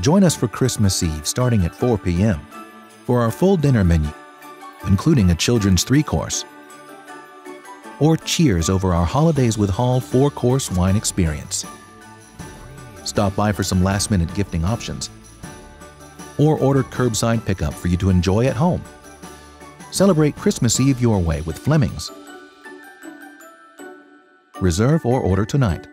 Join us for Christmas Eve starting at 4 p.m. for our full dinner menu, including a children's three course. Or cheers over our Holidays with Hall four course wine experience. Stop by for some last minute gifting options. Or order curbside pickup for you to enjoy at home. Celebrate Christmas Eve your way with Fleming's. Reserve or order tonight.